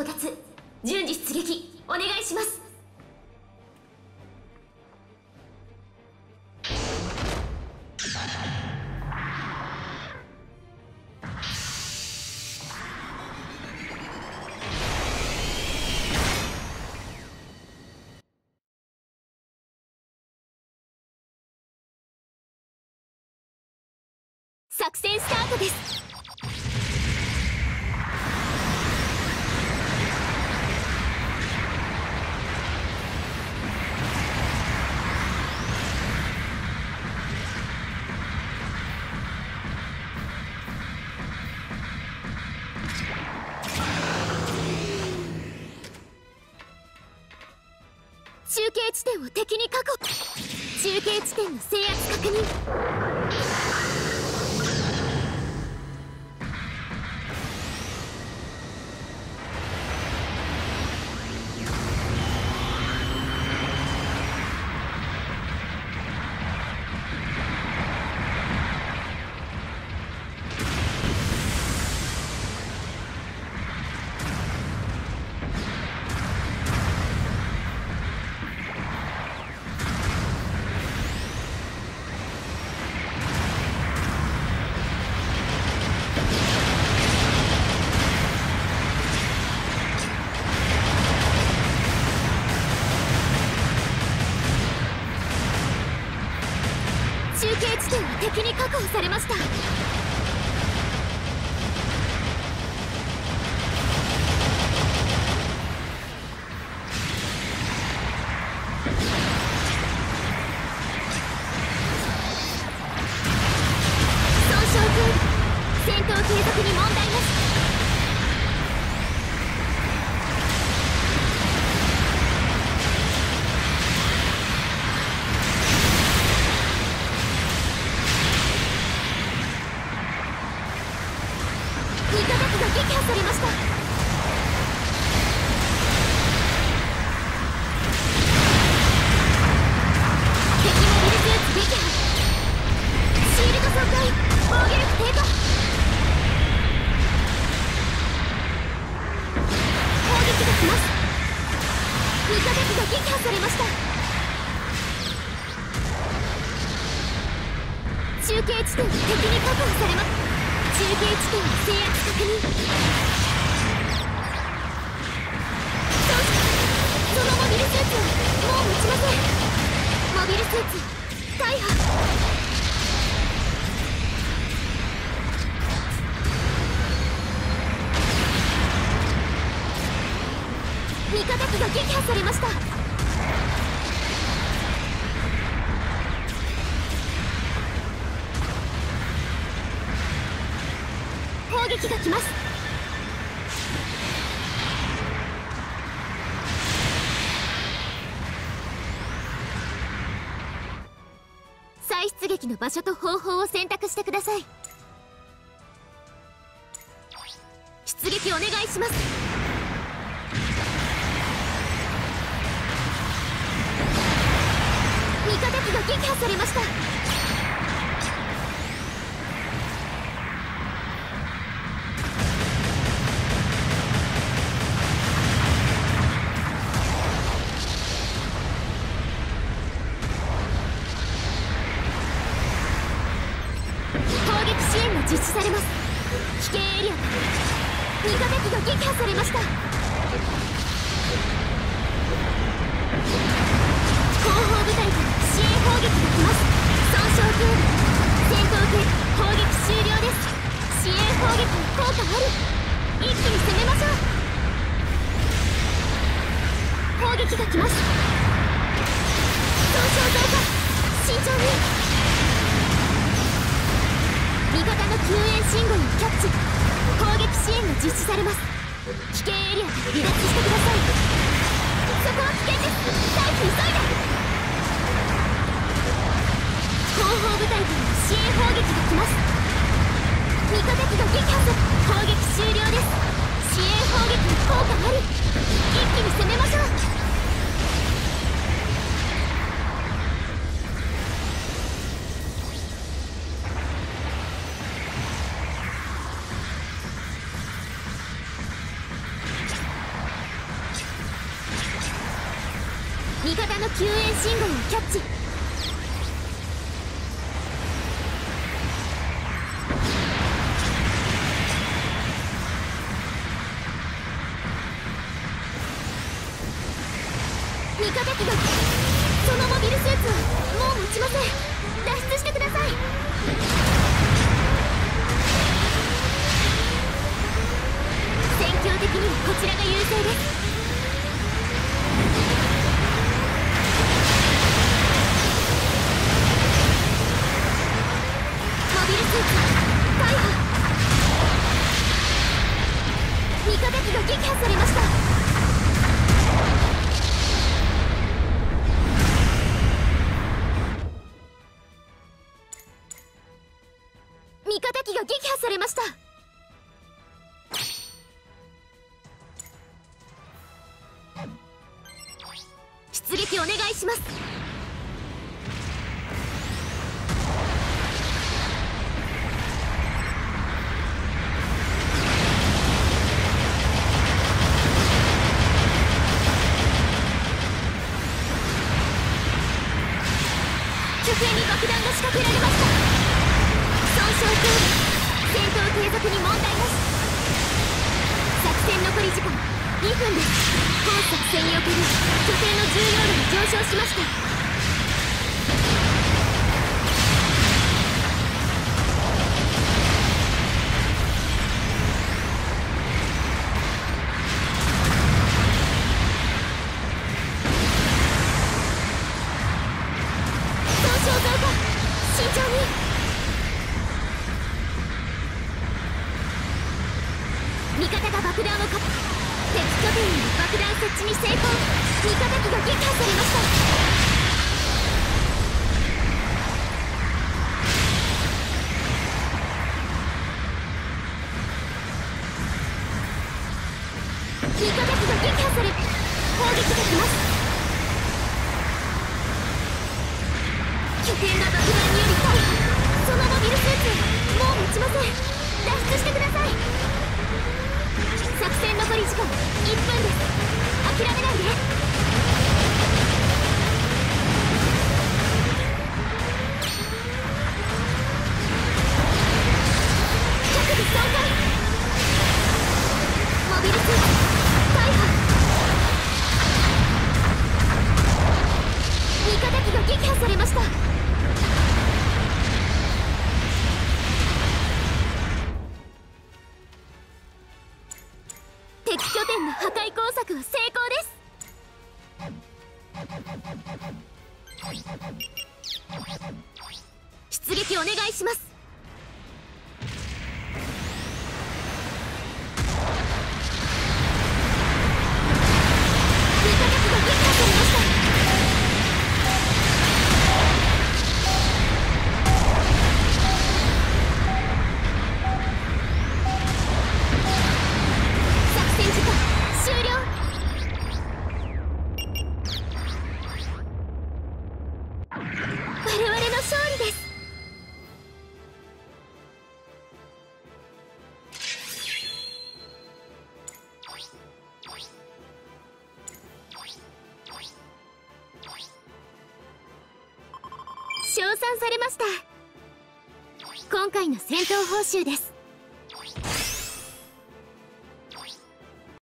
到達。順次出撃。お願いします。作戦スタートです。地点を敵に確保中継地点の制圧確認。敵に確保されました。が撃破されました。中継地点が敵に確保されます。中継地点を制圧確認。そのモビルスーツはもう持ちません。モビルスーツ大破。撃が来ます。再出撃の場所と方法を選択してください。出撃お願いします。味方機が撃破されました。ます。危険エリアが味方機が撃破されました。後方部隊から支援砲撃が来ます損傷程度戦闘系砲撃終了です支援砲撃に効果あり一気に攻めましょう砲撃が来ます救援信号をキャッチ攻撃支援が実施されます。危険エリアから離脱してください。そこは危険です。退避急いで。後方部隊からの支援砲撃が来ます。味方機が撃破す攻撃終了です。支援砲撃に効果あり。一気に攻め味方の救援信号をキャッチ。味方機がそのモビルスーツはもう持ちません。脱出してください。戦況的にはこちらが優勢です。撃破されました。味方機が撃破されました。出撃お願いします。2分で。す本作戦における拠点の重要度が上昇しました。味方機が撃破されました味方機が撃破され攻撃できます拠点が爆弾により逮捕そのモビルスーツもう持ちません。脱出してください。作戦残り時間1分です。諦めないで各部損壊モビルスーツ逮捕味方機が撃破されました。敵拠点の破壊工作は成功お願いします。称賛されました。今回の戦闘報酬です。